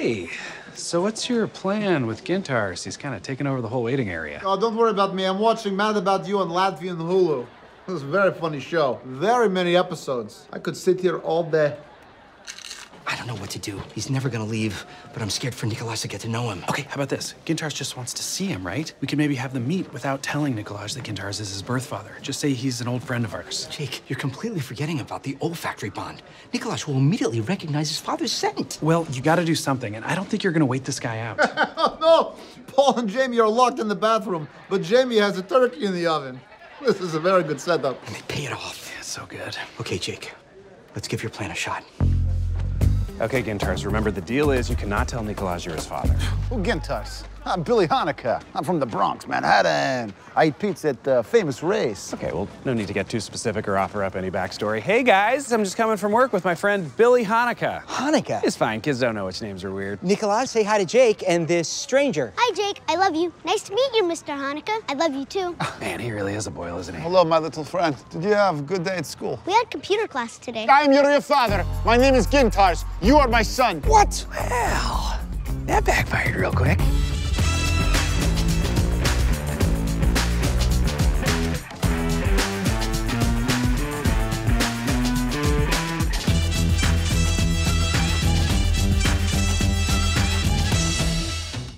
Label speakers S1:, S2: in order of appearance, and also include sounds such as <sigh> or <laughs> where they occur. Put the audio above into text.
S1: Hey, so what's your plan with Gintars? He's kind of taking over the whole waiting area.
S2: Oh, don't worry about me. I'm watching Mad About You on Latvian Hulu. It was a very funny show. Very many episodes. I could sit here all day.
S3: I don't know what to do. He's never gonna leave, but I'm scared for Nikolaj to get to know him.
S1: Okay, how about this? Gintars just wants to see him, right? We could maybe have them meet without telling Nikolaj that Gintars is his birth father. Just say he's an old friend of ours.
S3: Jake, you're completely forgetting about the olfactory bond. Nikolaj will immediately recognize his father's scent.
S1: Well, you gotta do something, and I don't think you're gonna wait this guy out. <laughs>
S2: Oh, no! Paul and Jamie are locked in the bathroom, but Jamie has a turkey in the oven. This is a very good setup.
S3: And they pay it off.
S1: yeah, so good.
S3: Okay, Jake, let's give your plan a shot.
S4: Okay, Gintars, remember the deal is you cannot tell Nikolaj you're his father.
S5: Who Gintars? I'm Billy Hanukkah. I'm from the Bronx, Manhattan. I eat pizza at uh, Famous Ray's.
S4: Okay, well, no need to get too specific or offer up any backstory. Hey, guys, I'm just coming from work with my friend Billy Hanukkah.
S6: Hanukkah.
S4: It's fine, kids don't know which names are weird.
S6: Nikolaj, say hi to Jake and this stranger.
S7: Hi, Jake. I love you. Nice to meet you, Mr. Hanukkah. I love you too. <laughs>
S1: Man, he really is a Boyle, isn't he?
S5: Hello, my little friend. Did you have a good day at school?
S7: We had computer class today.
S5: I am your real father. My name is Gintars. You are my son.
S6: What?
S1: Well, that backfired real quick.